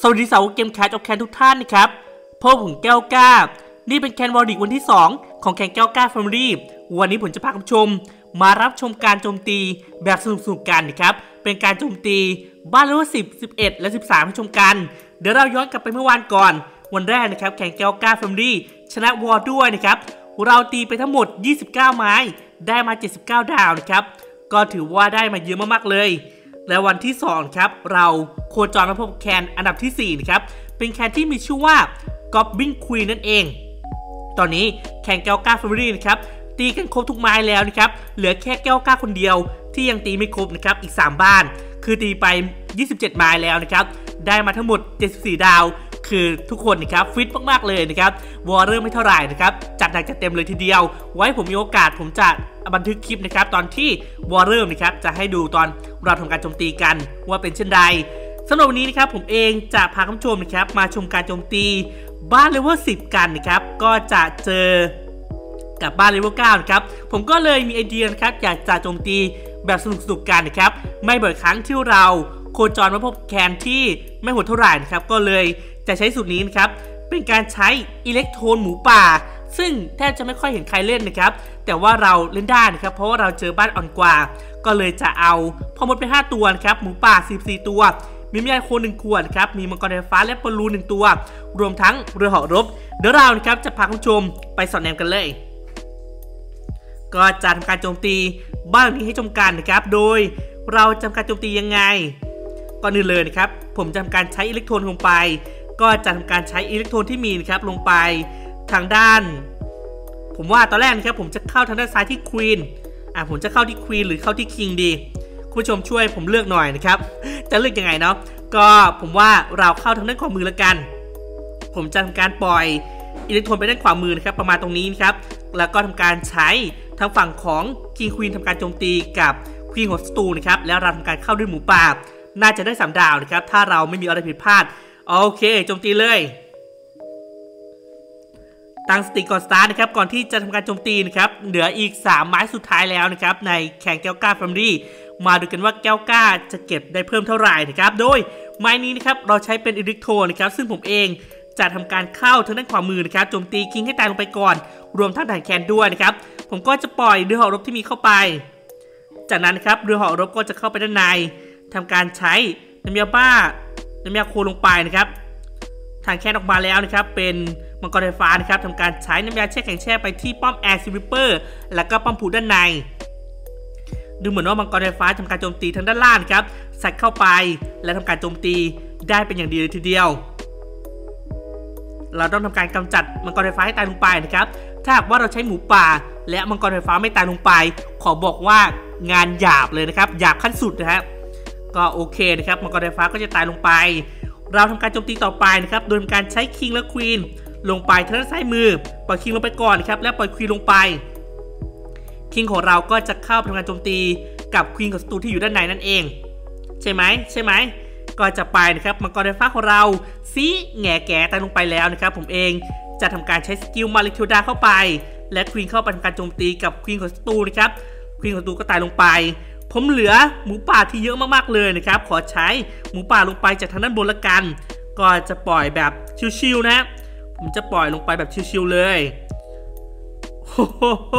สวัสดีชาวเกม Clash of Clans ทุกท่านนะครับพบผมแก้วก้า นี่เป็น Clan War League วันที่ 2 ของ clan แก้วก้า Family วันนี้ผมจะพาคุณผู้ชม มารับชมการโจมตีแบบสนุกๆกันนะครับ เป็นการโจมตีบ้านเลเวล10 11และ13ให้ชมกัน เดี๋ยวเราย้อนกลับไปเมื่อวานก่อน วันแรกนะครับ clan แก้วก้า Family ชนะ war ด้วยนะครับ เราตีไปทั้งหมด 29 ไม้ ได้มา 79 ดาวนะครับ ก็ถือว่าได้มาเยอะมากๆเลย และวันที่ 2 ครับ เราโคจรมาพบแคนอันดับที่ 4 นะครับ เป็นแคนที่มีชื่อว่า Goblin Queen นั่นเอง ตอนนี้แคนแก้วก้าแฟมิลี่นะครับตีกันครบทุกไม้แล้วนะครับ เหลือแค่แก้วก้าคนเดียวที่ยังตีไม่ครบนะครับ อีก 3 บ้าน คือตีไป 27 ไม้แล้วนะครับ ได้มาทั้งหมด 74 ดาว คือทุกคนนะครับฟิตมากๆเลยนะครับ วอเริ่มไม่เท่าไหร่นะครับ จัดหนักจัดเต็มเลยทีเดียว ไว้ผมมีโอกาสผมจะ บันทึกคลิปนะครับตอนที่ war เริ่มนะครับจะให้ดูตอนเราทำการโจมตีกันว่าเป็นเช่นใดสำหรับวันนี้นะครับผมเองจะพาคุณผู้ชมนะครับมาชมการโจมตีบ้านเลเวล10 กันนะครับก็จะเจอกับบ้านเลเวล9นะครับผมก็เลยมีไอเดียนะครับอยากจะโจมตีแบบสนุกๆกันนะครับไม่บ่อยครั้งที่เราโคจรมาพบ clan ที่ไม่โหดเท่าไหร่นะครับก็เลยจะใช้สูตรนี้นะครับเป็นการใช้อิเล็กโทรนหมูป่า ซึ่งแทบจะไม่ค่อยเห็นใครเล่นนะครับ แต่ว่าเราเล่นได้นะครับ เพราะว่าเราเจอบ้านอ่อนกว่า ก็เลยจะเอาพอมดไป 5 ตัวนะครับ หมูป่า 14 ตัว มีมีไอโคนหนึ่งขวดครับ มีมังกรไฟฟ้าและบอลลูนหนึ่งตัว รวมทั้งเรือเหาะรบ เดี๋ยวเรานะครับจะพาคุณผู้ชมไปสอนแนมกันเลย ก็จะทำการโจมตีบ้านนี้ให้ชมกันนะครับ โดยเราจะทำการโจมตียังไง ก่อนอื่นเลยนะครับ ผมจะทำการใช้อิเล็กโทรนลงไป ก็จะทำการใช้อิเล็กโทรนที่มีนะครับลงไป ทางด้าน ผมว่าตอนแรกนะครับผมจะเข้าทางด้านซ้ายที่ควีนอะผมจะเข้าที่ควีนหรือเข้าที่คิงดีคุณผู้ชมช่วยผมเลือกหน่อยนะครับ จะเลือกยังไงเนาะก็ผมว่าเราเข้าทางด้านขวามือล้วกัน ผมจะทำการปล่อยอิเล็กโทรนไปด้านขวามือนะครับประมาณตรงนี้นะครับแล้วก็ทำการใช้ทางฝั่งของคิงควีนทำการโจมตีกับ Queen ของศัตรูนะครับแล้วเราทำการเข้าด้วยหมูป่าน่าจะได้สามดาวนะครับถ้าเราไม่มีอะไรผิดพลาดโอเคโจมตีเลย ตั้งสติก่อนสตาร์ทนะครับก่อนที่จะทำการโจมตีนะครับเหลืออีก 3 ไม้สุดท้ายแล้วนะครับใน clan แก้วก้า Family มาดูกันว่าแก้วก้าจะเก็บได้เพิ่มเท่าไหร่นะครับโดยไม้นี้นะครับเราใช้เป็น Electro นะครับซึ่งผมเองจะทำการเข้าทางด้านขวามือนะครับโจมตี King ให้ตายลงไปก่อน รวมทั้งด่านแคนด้วยนะครับผมก็จะปล่อยเรือหาะรบที่มีเข้าไป จากนั้นนะครับเรือหาะรบก็จะเข้าไปด้านในทำการใช้น้ำยาบ้าน้ำยาโคลงไปนะครับทางแคนออกมาแล้วนะครับเป็น มังกรไฟฟ้านะครับทำการใช้น้ำยาแช่แข็งแช่ไปที่ป้อมแอร์ซิวิเปอร์แล้วก็ป้อมผูด้านใน ดูเหมือนว่ามังกรไฟฟ้าทำการโจมตีทางด้านล่างครับใส่เข้าไปและทำการโจมตีได้เป็นอย่างดีเลยทีเดียว เราต้องทำการกำจัดมังกรไฟฟ้าให้ตายลงไปนะครับถ้าหากว่าเราใช้หมูป่า และมังกรไฟฟ้าไม่ตายลงไป ขอบอกว่างานหยาบเลยนะครับหยาบขั้นสุดนะครับก็โอเคนะครับมังกรไฟฟ้าก็จะตายลงไป เราทำการโจมตีต่อไปนะครับโดยการใช้คิงและควีน ลงไปทางด้านซ้ายมือ ปล่อยคิงลงไปก่อนครับ แล้วปล่อยควีนลงไป คิงของเราก็จะเข้าทำการโจมตีกับควีนของศัตรูที่อยู่ด้านในนั่นเอง ใช่ไหมใช่ไหมก็จะไปนะครับมังกรไฟฟ้าของเราซีแง่แก่ตายลงไปแล้วนะครับ ผมเองจะทำการใช้สกิลมาลิคิวดาเข้าไป และควีนเข้าไปทำการโจมตีกับควีนของศัตรูนะครับควีนของศัตรูก็ตายลงไป ผมเหลือหมูป่าที่เยอะมากๆเลยนะครับ ขอใช้หมูป่าลงไปจากทางด้านบนละกัน ก็จะปล่อยแบบชิวๆนะ ผมจะปล่อยลงไปแบบชิวๆเลยโอ้โห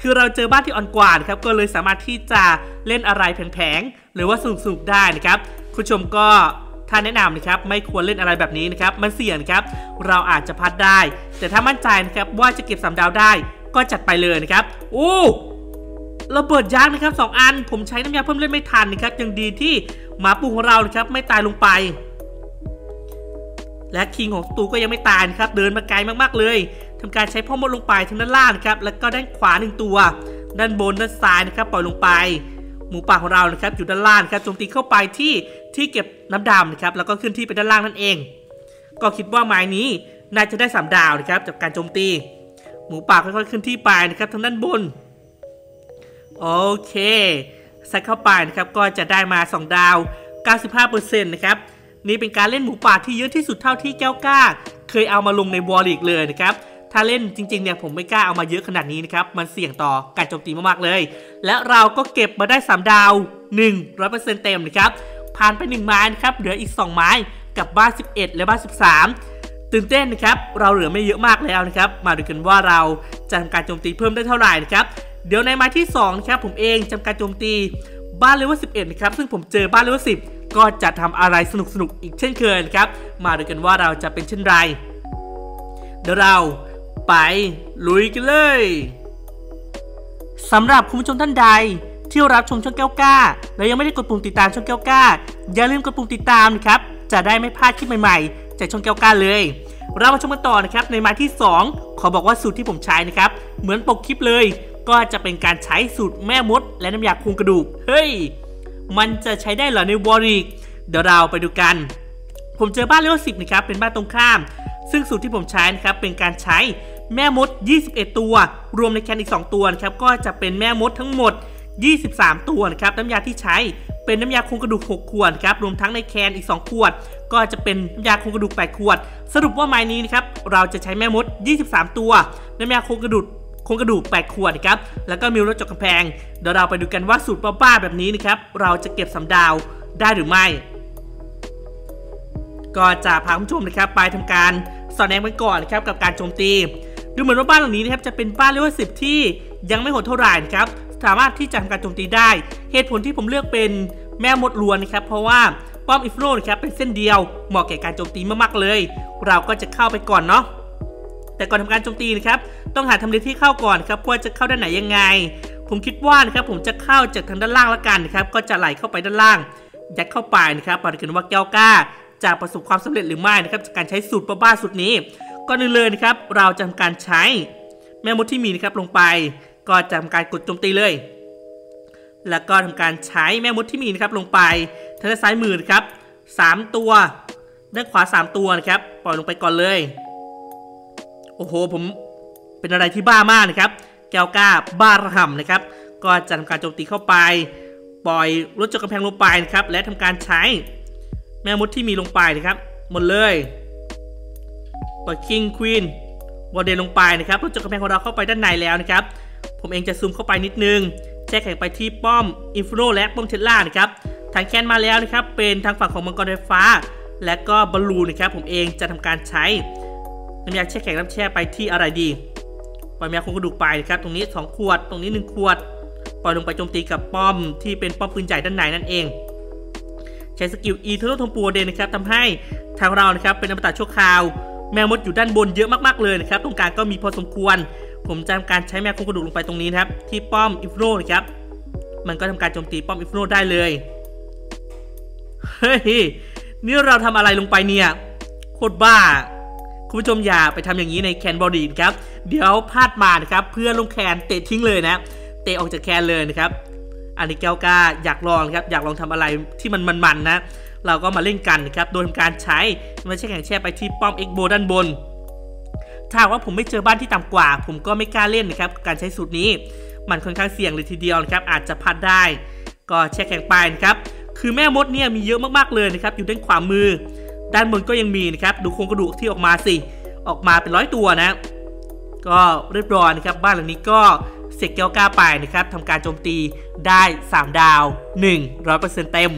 คือเราเจอบ้านที่อ่อนกว่านะครับ ก็เลยสามารถที่จะเล่นอะไรแผงๆ หรือว่าสนุกๆได้นะครับ คุณผู้ชมก็ถ้าแนะนำนะครับ ไม่ควรเล่นอะไรแบบนี้นะครับ มันเสี่ยงครับ เราอาจจะพลาดได้ แต่ถ้ามั่นใจนะครับว่าจะเก็บสามดาวได้ ก็จัดไปเลยนะครับโอ้ระเบิดยักษ์นะครับสองอัน ผมใช้น้ำยาเพิ่มเลือดไม่ทันนะครับยังดีที่หมาปูของเรานะครับไม่ตายลงไป และคิงของตูก็ยังไม่ตายนะครับ เดินมาไกลมากๆเลยทำการใช้พ่อมดลงไปทางด้านล่างครับแล้วก็ด้านขวาหนึ่งตัว ด้านบนด้านซ้ายนะครับปล่อยลงไป หมูป่าของเรานะครับอยู่ด้านล่างครับโจมตีเข้าไปที่ที่เก็บน้ำดำนะครับแล้วก็ขึ้นที่ไปด้านล่างนั่นเอง ก็คิดว่าไม้นี้น่าจะได้สามดาวนะครับจากการโจมตี หมูป่าค่อยๆขึ้นที่ไปนะครับทางด้านบนโอเคใส่เข้าไปนะครับก็จะได้มา 2 ดาว 95%นะครับ นี่เป็นการเล่นหมูป่าที่เยอะที่สุดเท่าที่แก้วกล้า เคยเอามาลงในวอลลีกเลยนะครับถ้าเล่นจริงๆเนี่ยผมไม่กล้าเอามาเยอะขนาดนี้นะครับ มันเสี่ยงต่อการโจมตีมากๆเลย และเราก็เก็บมาได้ 3 ดาว 100%เต็มนะครับ ผ่านไป 1 ไม้นะครับ เหลืออีก 2 ไม้กับบ้าน 11 และบ้าน 13 ตื่นเต้นนะครับ เราเหลือไม่เยอะมากแล้วนะครับ มาดูกันว่าเราจะทำการโจมตีเพิ่มได้เท่าไหร่นะครับ เดี๋ยวในไม้ที่2นะครับผมเองจำการโจมตี บ้านเลเวล11 นะครับ ซึ่งผมเจอบ้านเลเวล10 ก็จะทำอะไรสนุกๆอีกเช่นเคยครับ มาดูกันว่าเราจะเป็นเช่นไร เดี๋ยวเราไปลุยกันเลยสำหรับคุณผู้ชมท่านใดที่รับชมช่องแก้วก้า แล้วยังไม่ได้กดปุ่มติดตามช่องแก้วก้า อย่าลืมกดปุ่มติดตามนะครับ จะได้ไม่พลาดคลิปใหม่ๆ จากช่องแก้วก้าเลย เรามาชมกันต่อนะครับในไม้ที่ 2 ขอบอกว่าสูตรที่ผมใช้นะครับ เหมือนปกคลิปเลย ก็จะเป็นการใช้สูตรแม่มด และน้ำยาคุมกระดูก เฮ้ย มันจะใช้ได้เหรอในวอริก เดี๋ยวเราไปดูกัน ผมเจอบ้านเลเวลสิบนะครับ เป็นบ้านตรงข้าม ซึ่งสูตรที่ผมใช้นะครับ เป็นการใช้แม่มด 21 ตัว รวมในแคนอีก 2 ตัวนะครับ ก็จะเป็นแม่มดทั้งหมด 23 ตัวนะครับ น้ำยาที่ใช้เป็นน้ำยาโครงกระดูก 6 ขวดครับ รวมทั้งในแคนอีก 2 ขวด ก็จะเป็นน้ำยาโครงกระดูก 8 ขวด สรุปว่าไม้นี้นะครับ เราจะใช้แม่มด 23 ตัว น้ำยาโครงกระดูก โครงกระดูก 8 ขวดนะครับแล้วก็มีรถจกกำแพงเดี๋ยวเราไปดูกันว่าสูตรบ้าๆแบบนี้นะครับเราจะเก็บสำดาวได้หรือไม่ ก็จะพาคุณผู้ชมนะครับไปทำการสอนแนงกันก่อนนะครับกับการโจมตีดูเหมือนว่าบ้านหลังนี้นะครับจะเป็นบ้านเลเวลสิบที่ยังไม่โหดเท่าไหร่นะครับสามารถที่จะทำการโจมตีได้ เหตุผลที่ผมเลือกเป็นแม่มดลวนนะครับ เพราะว่าป้อมอิฟโรนะครับเป็นเส้นเดียวเหมาะแก่การโจมตีมากๆเลย เราก็จะเข้าไปก่อนเนาะ แต่ก่อนทำการโจมตีนะครับต้องหาทำเลที่เข้าก่อนครับว่าจะเข้าด้านไหนยังไง ผมคิดว่านะครับผมจะเข้าจากทางด้านล่างละกันนะครับก็จะไหลเข้าไปด้านล่าง ยัดเข้าไปนะครับมาดูกันว่าแก้วกล้าจะประสบความสำเร็จหรือไม่นะครับจากการใช้สูตรบ้าๆสูตรนี้ก่อนอื่นเลยนะครับเราจะทำการใช้แม่มดที่มีนะครับลงไป ก็จะทำการกดโจมตีเลย แล้วก็ทำการใช้แม่มดที่มีนะครับลงไปทางด้านซ้ายมือนะครับ3ตัวด้านขวา 3 ตัวนะครับปล่อยลงไปก่อนเลย โอ้โหผมเป็นอะไรที่บ้ามากนะครับ แก้วกล้าบ้าระห่ำนะครับ ก็จะทำการโจมตีเข้าไป ปล่อยรถจกกำแพงลงไปนะครับ และทำการใช้แม่มดที่มีลงไปนะครับหมดเลยปล่อยคิงควีนวอเดนลงไปนะครับรถจกกำแพงของเราเข้าไปด้านในแล้วนะครับ ผมเองจะซูมเข้าไปนิดนึงแช่แข่งไปที่ป้อม Inferno และป้อมเทสลานะครับทางแคลนมาแล้วนะครับ เป็นทางฝั่งของมังกรไฟฟ้า และก็บอลลูนนะครับ ผมเองจะทำการใช้ น้ำยาแช่แข็งน้ำแช่ไปที่อะไรดี ปล่อยแมวคงกระดูกไปนะครับ ตรงนี้ 2 ขวด ตรงนี้ 1 ขวด ปล่อยลงไปโจมตีกับป้อมที่เป็นป้อมปืนใหญ่ด้านในนั่นเอง ใช้ skill Eternal Tome ปู่เดนนะครับทำให้ทางเรานะครับเป็นอมตะชั่วคราว แมวมดอยู่ด้านบนเยอะมากๆเลยนะครับ ตรงกลางก็มีพอสมควร ผมจะทำการใช้แมวคงกระดูกลงไปตรงนี้นะครับ ที่ป้อมอิฟโรนะครับ มันก็ทำการโจมตีป้อมอิฟโรได้เลย เฮ้ย นี่เราทำอะไรลงไปเนี่ย โคตรบ้า คุณผู้ชมอย่าไปทำอย่างนี้ในแคนบอดีนครับ เดี๋ยวพลาดมานะครับเพื่อนลงแคนเตะทิ้งเลยนะ เตะออกจากแคนเลยนะครับ อันนี้แก้วกล้าอยากลองครับ อยากลองทำอะไรที่มันมันๆนะ เราก็มาเล่นกันนะครับ โดยทำการใช้ไมาแช่แข็งแช่ไปที่ป้อมเอ็กโบด้านบน ถ้าว่าผมไม่เจอบ้านที่ต่ำกว่า ผมก็ไม่กล้าเล่นนะครับ การใช้สูตรนี้ มันค่อนข้างเสี่ยงเลยทีเดียวนะครับ อาจจะพลาดได้ ก็แช่แข็งไปนะครับ คือแม่มดเนี่ยมีเยอะมากๆเลยนะครับ อยู่ด้านขวามือ ด้านบนก็ยังมีนะครับ ดูโครงกระดูกที่ออกมาสิ ออกมาเป็นร้อยตัวนะ ก็เรียบร้อยนะครับ บ้านหลังนี้ก็เสกแก้วกล้าไปนะครับทำการโจมตีได้ 3 ดาว 100%เต็ม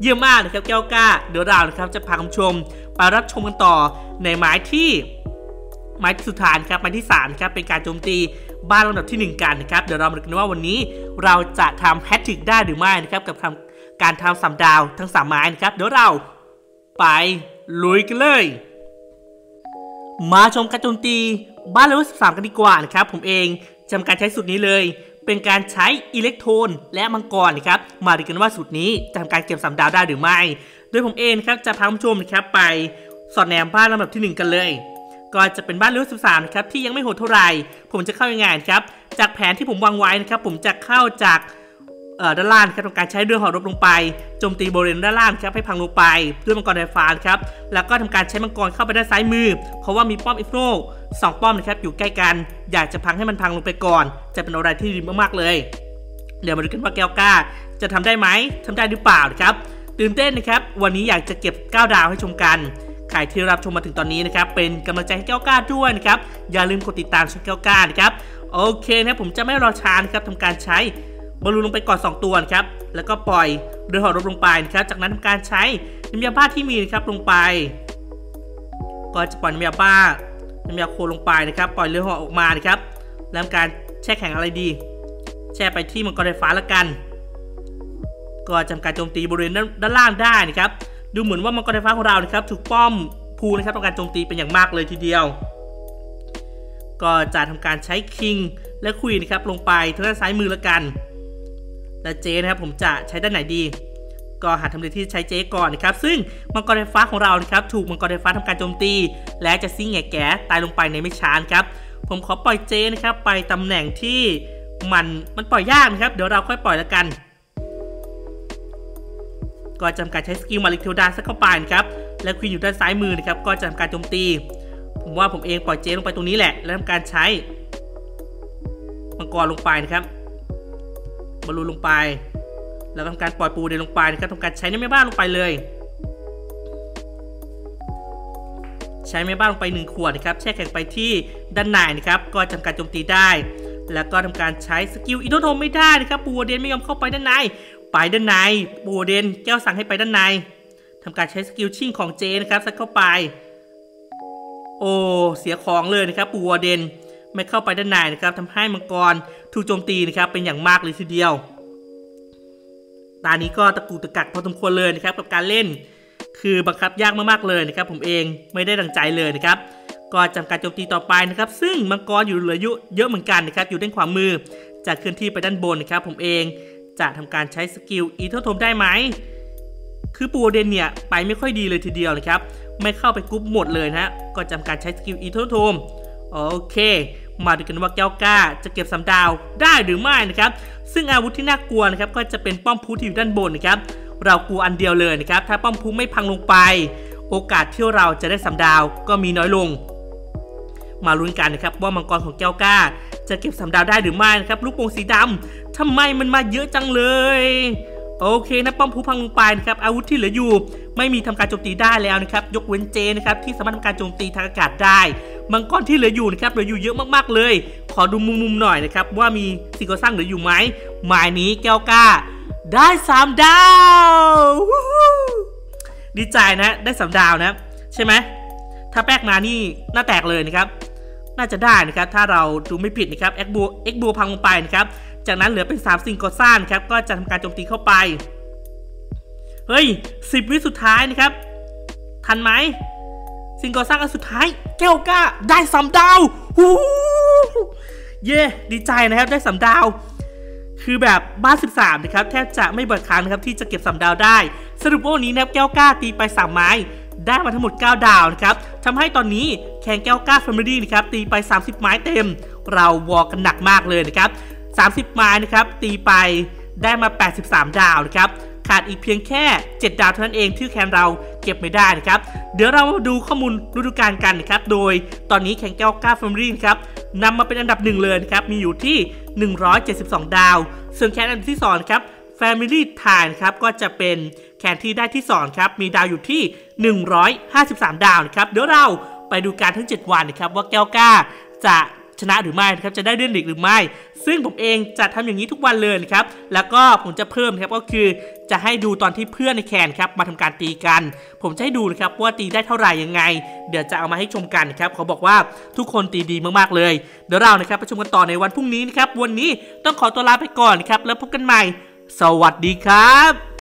เยี่ยมมากนะครับแก้วกล้า เดี๋ยวเรานะครับจะพาคุณผู้ชมไปรับชมกันต่อในไม้ที่ไม้สุดท้ายครับไม้ที่3ครับเป็นการโจมตีบ้านลำดับที่ 1 กันนะครับ เดี๋ยวเรามาดูกันว่าวันนี้เราจะทำแฮตทริกได้หรือไม่นะครับกับการทำสามดาวทั้ง3ไม้นะครับเดี๋ยวเรา ไปลุยกันเลย มาชมการโจมตีบ้านเลเวล13 กันดีกว่านะครับผมเองทำการใช้สูตรนี้เลย เป็นการใช้ Electrone และมังกรนะครับ มาดูกันว่าสูตรนี้จะทำการเก็บสามดาวได้หรือไม่ โดยผมเองครับจะพาผู้ชมนะครับไปสอดแนมบ้านลำดับที่ 1 กันเลย ก็จะเป็นบ้านเลเวล13 นะครับที่ยังไม่โหดเท่าไหร่ ผมจะเข้ายังไงครับ จากแผนที่ผมวางไว้นะครับผมจะเข้าจาก ด้านล่างครับทำการใช้เรือหอรบลงไปโจมตีบริเวณด้านล่างครับให้พังลงไปด้วยมังกรไฟฟ้าครับแล้วก็ทำการใช้มังกรเข้าไปด้านซ้ายมือ เพราะว่ามีป้อมอิฟโนสองป้อมนะครับอยู่ใกล้กันอยากจะพังให้มันพังลงไปก่อน จะเป็นอะไรที่ดีมากๆเลย เดี๋ยวมาดูกันว่าแก้วกล้า จะทำได้ไหมทำได้หรือเปล่านะครับตื่นเต้นนะครับ วันนี้อยากจะเก็บ 9 ดาวให้ชมกันใครที่รับชมมาถึงตอนนี้นะครับ เป็นกำลังใจให้แก้วกล้าด้วยนะครับ อย่าลืมกดติดตามช่องแก้วกล้านะครับ โอเคนะผมจะไม่รอช้านะครับทำการใช้ บอลลูนลงไปก่อน 2 ตัวครับ แล้วก็ปล่อยเรือหอรบลงไปนะครับ จากนั้นทำการใช้น้ำยาบ้าที่มีนะครับลงไป ก็จะปล่อยน้ำยาบ้า น้ำยาโคลงไปนะครับ ปล่อยเรือหอออกมานะครับแล้วทำการแช่แข็งอะไรดี แช่ไปที่มังกรไฟฟ้าละกัน ก็จำการโจมตีบริเวณด้านล่างได้นะครับ ดูเหมือนว่ามังกรไฟฟ้าของเรานะครับถูกป้อมภูนะครับต้องการโจมตีเป็นอย่างมากเลยทีเดียว ก็จะทำการใช้คิงและควีนนะครับลงไปทางด้านซ้ายมือละกัน และเจนะครับผมจะใช้ด้านไหนดี ก็หาทำเลที่ใช้เจก่อนนะครับซึ่งมังกรไฟฟ้าของเรานะครับถูกมังกรไฟฟ้าทำการโจมตี และจะซิ่งแง่แก่ตายลงไปในไม่ช้าครับผมขอปล่อยเจนะครับไปตำแหน่งที่มันมันปล่อยยากนะครับ เดี๋ยวเราค่อยปล่อยละกัน ก็จำการใช้สกิลมาริเทลดาสักเข้าไปนะครับและควีนอยู่ด้านซ้ายมือนะครับก็จะทำการโจมตี ผมว่าผมเองปล่อยเจลงไปตรงนี้แหละ แล้วทำการใช้มังกรลงไปนะครับ บอลลูนลงไป แล้วทำการปล่อยปูเดนลงไปนะครับทำการใช้ในแม่บ้านลงไปเลย ใช้แม่บ้านลงไป 1 ขวดนะครับแช่แข็งไปที่ด้านในนะครับ ก็ทำการโจมตีได้ แล้วก็ทำการใช้สกิลอินโทโทมไม่ได้นะครับปูเดนไม่ยอมเข้าไปด้านในไปด้านในปูเดนแก้วสั่งให้ไปด้านในทำการใช้สกิลชิ่งของเจนะครับซัดเข้าไป โอ้เสียของเลยนะครับปู่เดนไม่เข้าไปด้านในนะครับทำให้มังกร ถูกโจมตีนะครับเป็นอย่างมากเลยทีเดียว ตานี้ก็ตะกูตะกักพอสมควรเลยนะครับกับการเล่น คือบังคับยากมากๆเลยนะครับ ผมเองไม่ได้ดังใจเลยนะครับ ก็ทำการโจมตีต่อไปนะครับ ซึ่งมังกรอยู่เหลือเยอะเหมือนกันนะครับ อยู่ด้านขวามือจะเคลื่อนที่ไปด้านบนนะครับ ผมเองจะทำการใช้ skill Eternal Tome ได้ไหมคือปู่เดนเนี่ยไปไม่ค่อยดีเลยทีเดียวนะครับ ไม่เข้าไปกรุ๊ปหมดเลยนะก็ทำการใช้ skill Eternal Tome โอเค มาดูกันว่าแก้วก้าจะเก็บสามดาวได้หรือไม่นะครับ ซึ่งอาวุธที่น่ากลัวนะครับก็จะเป็นป้อมพูที่อยู่ด้านบนนะครับ เรากลัวอันเดียวเลยนะครับ ถ้าป้อมพูไม่พังลงไป โอกาสที่เราจะได้สามดาวก็มีน้อยลง มาลุ้นกันนะครับว่ามังกรของแก้วก้า จะเก็บสามดาวได้หรือไม่นะครับลูกโป่งสีดำทำไมมันมาเยอะจังเลยโอเคนะป้อมพูพังลงไปนะครับอาวุธที่เหลืออยู่ ไม่มีทำการโจมตีได้แล้วนะครับ ยกเว้นเจนะครับที่สามารถทำการโจมตีทางอากาศได้ มังกรที่เหลืออยู่นะครับเหลืออยู่เยอะมากๆเลย ขอดูมุมๆหน่อยนะครับว่ามีสิ่งก่อสร้างเหลืออยู่ไหมหมายนี้แก้วก้า ได้สามดาวดีใจนะได้สามดาวนะ ใช่ไหมถ้าแป๊กมานี่หน้าแตกเลยนะครับ น่าจะได้นะครับ ถ้าเราดูไม่ผิดนะครับเอ็กบัวเอ็กบัวพังลงไปนะครับจากนั้นเหลือเป็น3สิ่งก่อสร้างครับก็จะทำการโจมตีเข้าไปเฮ้ยสิบวิสุดท้ายนะครับ ทันไหม สิ่งก่อสร้างอันสุดท้าย แก้วก้าได้สามดาวฮู้เย่ดีใจนะครับได้สามดาว คือแบบบ้าน13นะครับแทบจะไม่บ่อยครั้งนะครับที่จะเก็บสามดาวได้ สรุปว่าวันนี้นะครับแก้วก้าตีไป3ไม้ได้มาทั้งหมด 9 ดาวนะครับทำให้ตอนนี้แข่งแก้วก้าแฟมิลี่นะครับตีไป 30 ไม้เต็ม เราวอลกันหนักมากเลยนะครับ 30 ไม้นะครับตีไปได้มา 83 ดาวนะครับ ขาดอีกเพียงแค่ 7 ดาวเท่านั้นเองที่แคนเรา เก็บไม่ได้นะครับ เดี๋ยวเรามาดูข้อมูลฤดูกาลกันนะครับ โดยตอนนี้แข่งแก้วก้าแฟมิลี่นครับนำมาเป็นอันดับหนึ่งเลยนะครับ มีอยู่ที่ 172 ดาว ส่วนแคนอันดับที่2นะครับ Family t i นครับก็จะเป็นแคนที่ได้ที่2ครับ มีดาวอยู่ที่ 153 ดาวนะครับ เดี๋ยวเราไปดูการทั้ง 7 วันนะครับ ว่าแก้วก้าจะชนะหรือไม่นะครับ จะได้เลื่อนลีกหรือไม่ ซึ่งผมเองจะทำอย่างนี้ทุกวันเลยนะครับ แล้วก็ผมจะเพิ่มครับก็คือ จะให้ดูตอนที่เพื่อนในแคนครับมาทำการตีกัน ผมจะให้ดูนะครับว่าตีได้เท่าไหร่ยังไง เดี๋ยวจะเอามาให้ชมกันครับเขาบอกว่าทุกคนตีดีมากๆเลย เดี๋ยวเรานะครับไปชมกันต่อในวันพรุ่งนี้นะครับวันนี้ต้องขอตัวลาไปก่อนครับแล้วพบกันใหม่ สวัสดีครับ